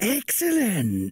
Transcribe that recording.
Excellent.